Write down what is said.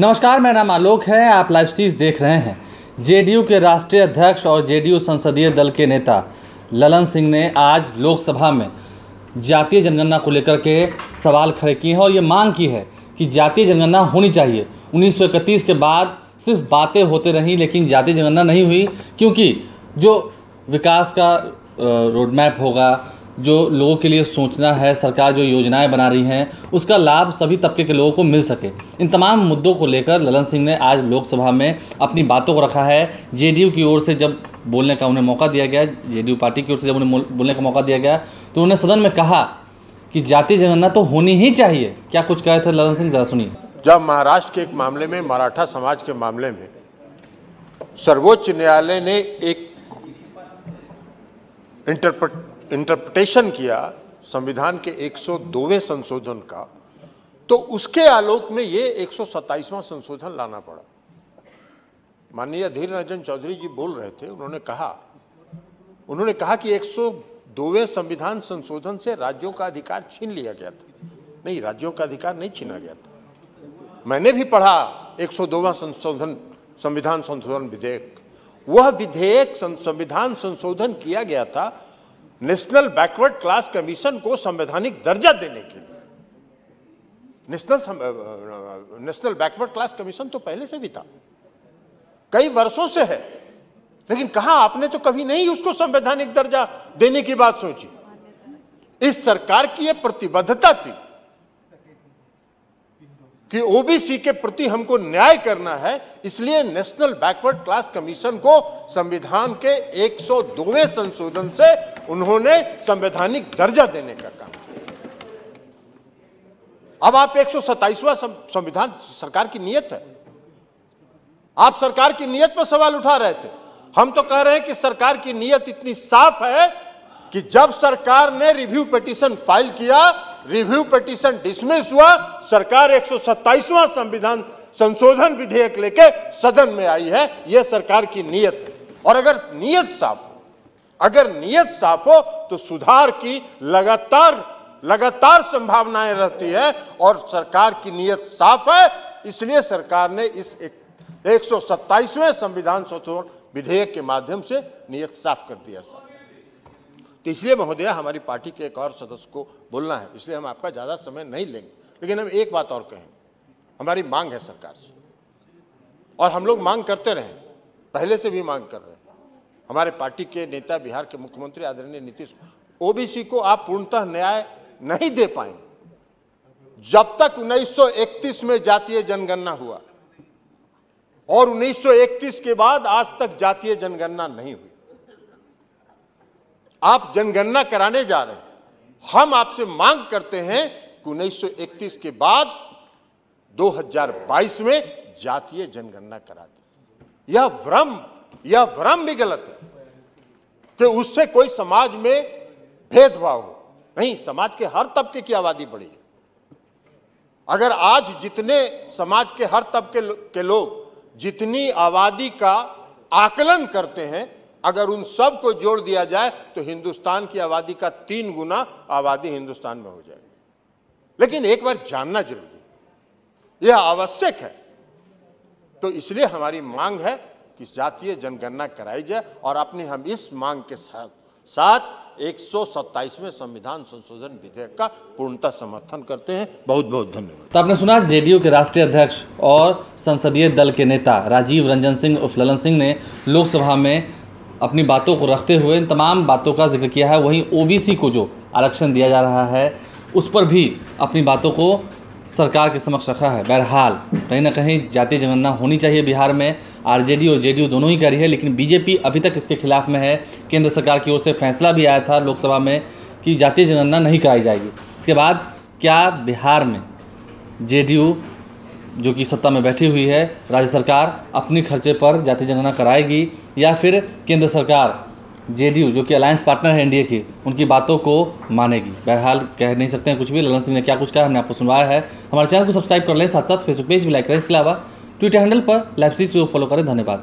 नमस्कार, मेरा नाम आलोक है, आप लाइव स्टीज देख रहे हैं। जेडीयू के राष्ट्रीय अध्यक्ष और जेडीयू संसदीय दल के नेता ललन सिंह ने आज लोकसभा में जातीय जनगणना को लेकर के सवाल खड़े किए हैं और ये मांग की है कि जातीय जनगणना होनी चाहिए। 1931 के बाद सिर्फ़ बातें होते रहीं, लेकिन जातीय जनगणना नहीं हुई, क्योंकि जो विकास का रोड मैप होगा जो लोगों के लिए सोचना है, सरकार जो योजनाएँ बना रही हैं, उसका लाभ सभी तबके के लोगों को मिल सके। इन तमाम मुद्दों को लेकर ललन सिंह ने आज लोकसभा में अपनी बातों को रखा है। जेडीयू की ओर से जब बोलने का उन्हें मौका दिया गया, जेडीयू पार्टी की ओर से जब उन्हें बोलने का मौका दिया गया तो उन्होंने सदन में कहा कि जातीय जनगणना तो होनी ही चाहिए। क्या कुछ कहे थे ललन सिंह? ज़रा सुनिए। जब महाराष्ट्र के एक मामले में, मराठा समाज के मामले में सर्वोच्च न्यायालय ने एक इंटरप्रेट इंटरप्रिटेशन किया संविधान के 102वें संशोधन का तो उसके आलोक में ये एक संशोधन लाना पड़ा। माननीय अधीर रंजन चौधरी जी बोल रहे थे, उन्होंने कहा उन्होंने कहा कि 102वें संविधान संशोधन से राज्यों का अधिकार छीन लिया गया था। नहीं, राज्यों का अधिकार नहीं छीना गया था। मैंने भी पढ़ा 102वां संशोधन, संविधान संशोधन विधेयक। वह विधेयक संविधान संशोधन किया गया था नेशनल बैकवर्ड क्लास कमीशन को संवैधानिक दर्जा देने के लिए। National national backward class commission तो पहले से भी था। कई वर्षों से है, लेकिन कहा आपने तो कभी नहीं उसको संवैधानिक दर्जा देने की बात सोची? इस सरकार की यह प्रतिबद्धता थी कि ओबीसी के प्रति हमको न्याय करना है, इसलिए नेशनल बैकवर्ड क्लास कमीशन को संविधान के 102वें संशोधन से उन्होंने संवैधानिक दर्जा देने का काम अब आप एक संविधान, सरकार की नियत है। आप सरकार की नियत पर सवाल उठा रहे थे। हम तो कह रहे हैं कि सरकार की नियत इतनी साफ़ है कि जब सरकार ने रिव्यू पिटीशन फ़ाइल किया रिव्यू पिटीशन डिसमिस हुआ सरकार एक संविधान संशोधन विधेयक लेके सदन में आई है यह सरकार की नीयत है। और अगर नीयत साफ़ हो अगर नीयत साफ़ हो तो सुधार की लगातार लगातार संभावनाएँ रहती है और सरकार की नीयत साफ़ है इसलिए सरकार ने इस एक, एक संविधान संशोधन विधेयक के माध्यम से नियत साफ़ कर दिया सर। तो इसलिए महोदया, हमारी पार्टी के एक और सदस्य को बोलना है, इसलिए हम आपका ज़्यादा समय नहीं लेंगे। लेकिन हम एक बात और कहें, हमारी मांग है सरकार से। और हम लोग मांग करते रहे, पहले से भी मांग कर रहे हैं। हमारे पार्टी के नेता, बिहार के मुख्यमंत्री आदरणीय नीतीश, ओबीसी को आप पूर्णतः न्याय नहीं दे पाएँगे। जब तक 1931 में जातीय जनगणना हुआ, और 1931 के बाद आज तक जातीय जनगणना नहीं हुई। आप जनगणना कराने जा रहे हैं। हम आपसे मांग करते हैं कि 1931 के बाद 2022 में जातीय जनगणना करा दी। यह भ्रम यह भ्रम भी गलत है कि उससे कोई समाज में भेदभाव हो। नहीं, समाज के हर तबके की आबादी बढ़ी है। अगर आज जितने समाज के हर तबके के लोग जितनी आबादी का आकलन करते हैं अगर उन सबको जोड़ दिया जाए तो हिंदुस्तान की आबादी का तीन गुना आबादी हिंदुस्तान में हो जाएगी। लेकिन एक बार जानना ज़रूरी यह आवश्यक है। तो इसलिए हमारी मांग है कि जातीय जनगणना कराई जाए और अपनी हम इस मांग के साथ साथ एक में संविधान संशोधन विधेयक का पूर्णतः समर्थन करते हैं। बहुत बहुत धन्यवाद। तो आपने सुना, जेडीयू के राष्ट्रीय अध्यक्ष और संसदीय दल के नेता राजीव रंजन सिंह, उर्फ़ ललन सिंह ने लोकसभा में अपनी बातों को रखते हुए इन तमाम बातों का ज़िक्र किया है। वहीं ओबीसी को जो आरक्षण दिया जा रहा है, उस पर भी अपनी बातों को सरकार के समक्ष रखा है। बहरहाल, कहीं ना कहीं जातीय जनगणना होनी चाहिए बिहार में। आरजेडी और जेडीयू दोनों ही कर रही है, लेकिन बीजेपी अभी तक इसके खिलाफ में है। केंद्र सरकार की ओर से फैसला भी आया था लोकसभा में कि जातीय जनगणना नहीं कराई जाएगी। इसके बाद क्या बिहार में जेडीयू जो कि सत्ता में बैठी हुई है, राज्य सरकार अपनी खर्चे पर जाति जनगणना कराएगी या फिर केंद्र सरकार, जेडीयू, जो कि अलायंस पार्टनर है एनडीए की, उनकी बातों को मानेगी। बहरहाल कह नहीं सकते हैं कुछ भी। ललन सिंह ने क्या कुछ कहा, हमने आपको सुनवाया है। हमारे चैनल को सब्सक्राइब कर लें साथ साथ फेसबुक पेज भी लाइक करें। इसके अलावा ट्विटर हैंडल पर लाइव सीज फॉलो करें। धन्यवाद।